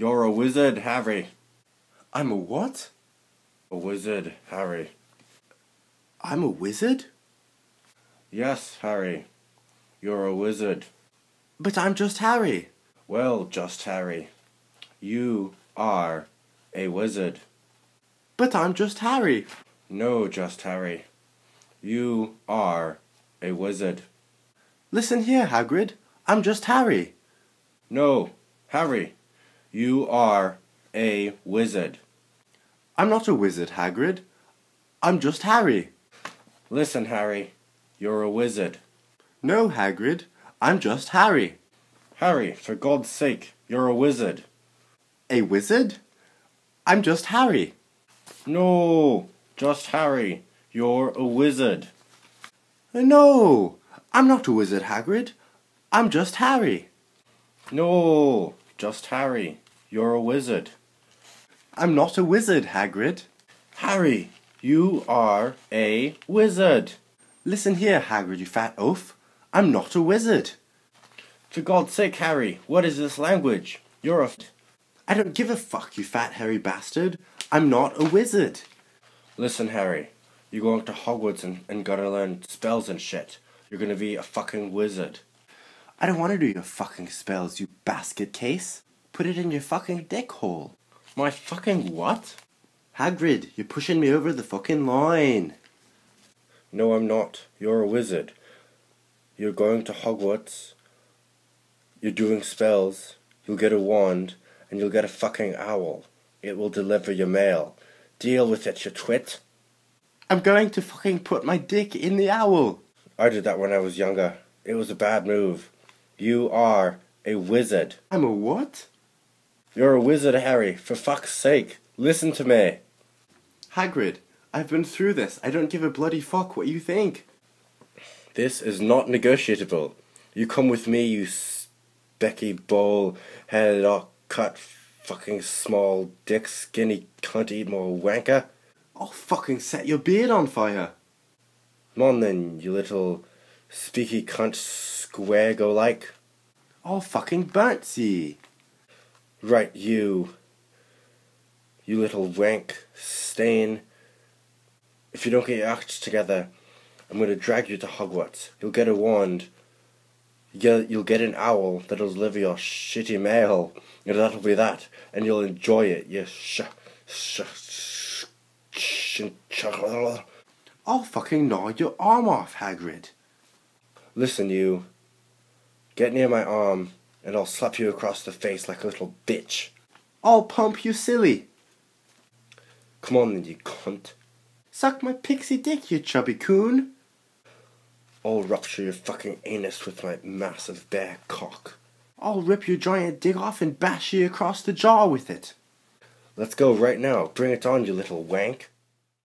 You're a wizard, Harry. I'm a what? A wizard, Harry. I'm a wizard? Yes, Harry. You're a wizard. But I'm just Harry. Well, just Harry. You are a wizard. But I'm just Harry. No, just Harry. You are a wizard. Listen here, Hagrid. I'm just Harry. No, Harry. You are a wizard. I'm not a wizard, Hagrid. I'm just Harry. Listen, Harry. You're a wizard. No, Hagrid. I'm just Harry. Harry, for God's sake, you're a wizard. A wizard? I'm just Harry. No, just Harry. You're a wizard. No, I'm not a wizard, Hagrid. I'm just Harry. No, just Harry. You're a wizard. I'm not a wizard, Hagrid. Harry, you are a wizard. Listen here, Hagrid, you fat oaf. I'm not a wizard. For God's sake, Harry, what is this language? You're a. F- I don't give a fuck, you fat hairy bastard. I'm not a wizard. Listen, Harry, you're going to Hogwarts and, and gotta learn spells and shit. You're gonna be a fucking wizard. I don't want to do your fucking spells, you basket case. Put it in your fucking dick hole. My fucking what? Hagrid, you're pushing me over the fucking line. No, I'm not. You're a wizard. You're going to Hogwarts. You're doing spells. You'll get a wand, and you'll get a fucking owl. It will deliver your mail. Deal with it, you twit. I'm going to fucking put my dick in the owl. I did that when I was younger. It was a bad move. You are a wizard. I'm a what? You're a wizard, Harry. For fuck's sake, listen to me. Hagrid, I've been through this. I don't give a bloody fuck what you think. This is not negotiable. You come with me, you specky ball headed up cut fucking small dick skinny cunt eat more wanker. I'll fucking set your beard on fire. Come on then, you little speaky cunt square go like. I'll fucking bouncy. Right, you. You little wank stain. If you don't get your act together, I'm gonna drag you to Hogwarts. You'll get a wand. You'll get an owl that'll deliver your shitty mail. And that'll be that. And you'll enjoy it. You sh... sh... sh... sh... sh... I'll fucking gnaw your arm off, Hagrid. Listen, you. Get near my arm, and I'll slap you across the face like a little bitch. I'll pump you silly. Come on then, you cunt. Suck my pixie dick, you chubby coon. I'll rupture your fucking anus with my massive bare cock. I'll rip your giant dick off and bash you across the jaw with it. Let's go right now. Bring it on, you little wank.